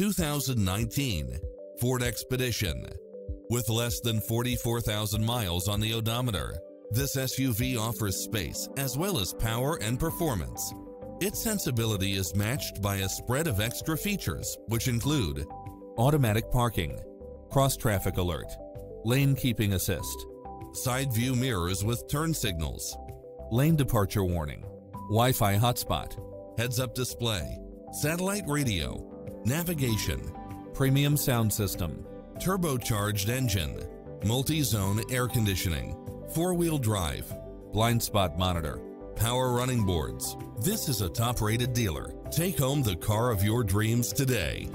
2019 Ford Expedition. With less than 44,000 miles on the odometer, this SUV offers space as well as power and performance. Its sensibility is matched by a spread of extra features, which include automatic parking, cross-traffic alert, lane keeping assist, side view mirrors with turn signals, lane departure warning, Wi-Fi hotspot, heads-up display, satellite radio, navigation, premium sound system, turbocharged engine, multi-zone air conditioning, four-wheel drive, blind spot monitor, power running boards. This is a top-rated dealer. Take home the car of your dreams today.